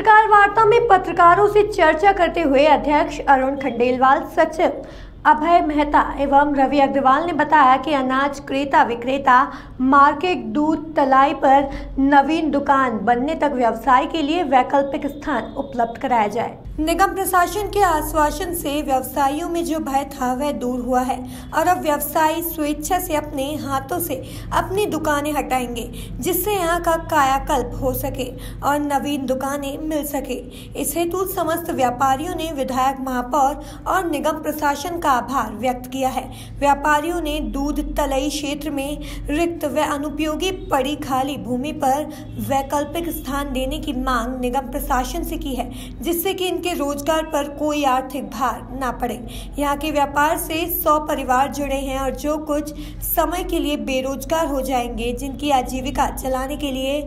पत्रकार वार्ता में पत्रकारों से चर्चा करते हुए अध्यक्ष अरुण खंडेलवाल सचिव अभय मेहता एवं रवि अग्रवाल ने बताया कि अनाज क्रेता विक्रेता मार्केट दूध तलाई पर नवीन दुकान बनने तक व्यवसाय के लिए वैकल्पिक स्थान उपलब्ध कराया जाए। निगम प्रशासन के आश्वासन से व्यवसायियों में जो भय था, वह दूर हुआ है और अब व्यवसायी स्वेच्छा से अपने हाथों से अपनी दुकानें हटाएँगे, जिससे यहाँ का कायाकल्प हो सके और नवीन दुकानें मिल सके। इस हेतु समस्त व्यापारियों ने विधायक महापौर और निगम प्रशासन का आभार व्यक्त किया है। व्यापारियों ने दूध तलई क्षेत्र में रिक्त व अनुपयोगी पड़ी खाली भूमि पर वैकल्पिक स्थान देने की मांग निगम प्रशासन से की है, जिससे कि इनके रोज़गार पर कोई आर्थिक भार ना पड़े। यहाँ के व्यापार से सौ परिवार जुड़े हैं और जो कुछ समय के लिए बेरोजगार हो जाएँगे, जिनकी आजीविका चलाने के लिए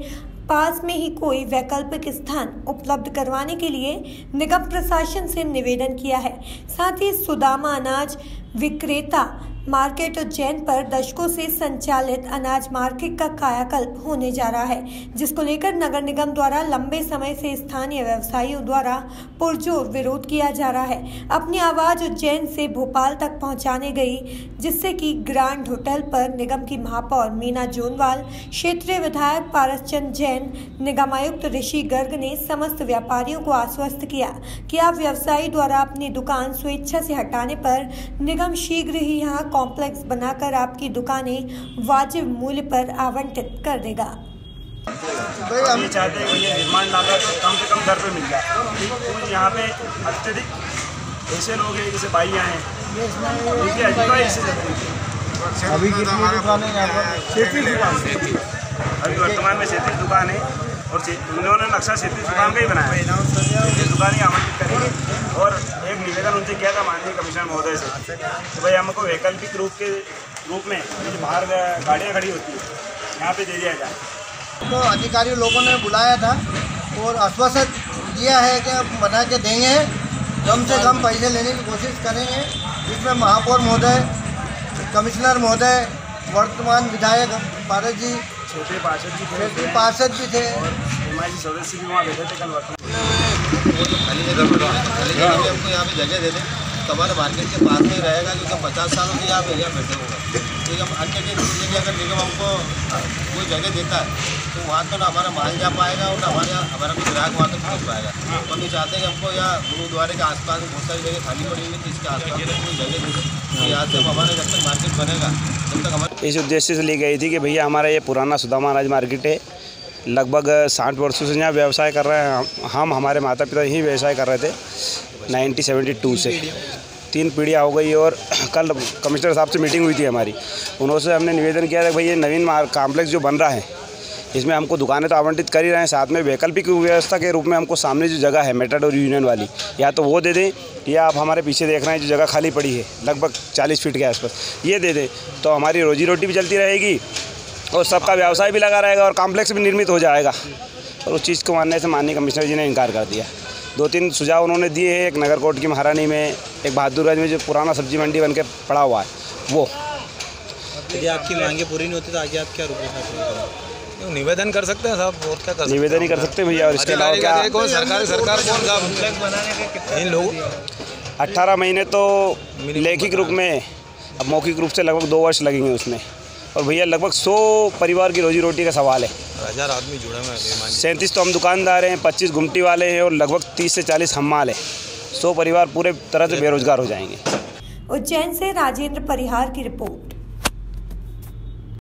पास में ही कोई वैकल्पिक स्थान उपलब्ध करवाने के लिए निगम प्रशासन से निवेदन किया है। साथ ही सुदामा अनाज विक्रेता मार्केट उज्जैन पर दशकों से संचालित अनाज मार्केट का कायाकल्प होने जा रहा है, जिसको लेकर नगर निगम द्वारा लंबे समय से स्थानीय व्यवसायियों द्वारा पुरजोर विरोध किया जा रहा है। अपनी आवाज़ उज्जैन से भोपाल तक पहुँचाने गई, जिससे कि ग्रांड होटल पर निगम की महापौर मीना जोनवाल, क्षेत्रीय विधायक पारसचंद जैन निगम आयुक्त ऋषि गर्ग ने समस्त व्यापारियों को आश्वस्त किया कि आप व्यवसायी द्वारा अपनी दुकान स्वेच्छा से हटाने पर निगम शीघ्र ही यहाँ कॉम्प्लेक्स बनाकर आपकी दुकानें वाजिब मूल्य पर आवंटित कर देगा। भाई हम ये चाहते हैं कि ये निर्माण लागत कम से कम दर पे मिल जाए। क्योंकि यहाँ पे अत्यधिक ऐसे लोग हैं जैसे भाइयाँ हैं। इससे है अभी कितनी दुकानें यहाँ पर? सैंतीस दुकान। अभी वर्तमान में सैंतीस दुकान है। और उन्होंने नक्शा सैंतीस दुकान का ही बनाया। है सैंतीस दुकानें आमंत्रित करेंगे। और एक निवेदन उनसे किया था माननीय कमिश्नर महोदय से कि भाई हमको वैकल्पिक रूप के रूप में जो बाहर गाड़ियाँ खड़ी होती है, यहाँ पे दे दिया जाए। तो अधिकारी लोगों ने बुलाया था और आश्वासन दिया है कि बना के देंगे। कम से कम पैसे लेने की कोशिश करेंगे। जिसमें महापौर महोदय, कमिश्नर महोदय, वर्तमान विधायक पारस जी क्षेत्रीय पार्षद भी थे। पार्षद भी थे। एम सदस्य भी वहाँ बैठे थे कल वर्तमान। वो जो खाली जगह पड़ा खाली जगह में यहाँ पे जगह दे दें। तो मार्केट के पास में रहेगा, क्योंकि पचास सालों से यहाँ पे यहाँ बैठे हुए हम अन्य के दूसरे अगर निगम हमको कोई जगह देता है तो वहाँ तो ना हमारा माल जा पाएगा और ना हमारे हमारा कोई ग्राहक वहाँ तक पहुँच पाएगा। तो हम चाहते हैं कि हमको यहाँ गुरुद्वारे के आसपास बहुत सारी जगह खाली पड़ी हुई तो इसके आसपास कोई जगह तो यहाँ से हम हमारा जब तक मार्केट बनेगा, तब तक हमारे इस उद्देश्य से ली गई थी कि भैया हमारा ये पुराना सुदामा अनाज मार्केट है। लगभग साठ वर्षों से यहाँ व्यवसाय कर रहे हैं। हम हमारे माता पिता ही व्यवसाय कर रहे थे। 1972 से। तीन पीढ़ियाँ हो गई और कल कमिश्नर साहब से मीटिंग हुई थी हमारी। उन्होंने हमने निवेदन किया था भाई ये नवीन कॉम्प्लेक्स जो बन रहा है, इसमें हमको दुकानें तो आवंटित कर ही रहे हैं, साथ में वैकल्पिक व्यवस्था के रूप में हमको सामने जो जगह है मेटाडोर यूनियन वाली, या तो वो दे दें, या आप हमारे पीछे देख रहे हैं जो जगह खाली पड़ी है, लगभग 40 फीट के आसपास, ये दे दें तो हमारी रोजी रोटी भी चलती रहेगी और सबका व्यवसाय भी लगा रहेगा और कॉम्प्लेक्स भी निर्मित हो जाएगा। और उस चीज़ को मानने से माननीय कमिश्नर जी ने इनकार कर दिया। दो तीन सुझाव उन्होंने दिए हैं एक नगर कोट की महारानी में एक बहादुरगंज में जो पुराना सब्ज़ी मंडी बन के पड़ा हुआ है वो। यदि आपकी मांगे पूरी नहीं होती तो आगे आप क्या रूप निवेदन कर सकते हैं साहब और क्या कर निवेदन ही कर सकते हैं भैया और इसके अलावा क्या? कौन सरकार सरकार कौन साहब इन लोग अट्ठारह महीने तो लेखिक रूप में अब मौखिक रूप से लगभग दो वर्ष लगेंगे उसमें। और भैया लगभग सौ परिवार की रोजी रोटी का सवाल है। हज़ार आदमी जुड़े हुए हैं सैंतीस तो हम दुकानदार हैं पच्चीस घुमटी वाले हैं और लगभग तीस से चालीस हम माल हैं। सौ परिवार पूरे तरह से बेरोजगार हो जाएँगे। उज्जैन से राजेंद्र परिहार की रिपोर्ट।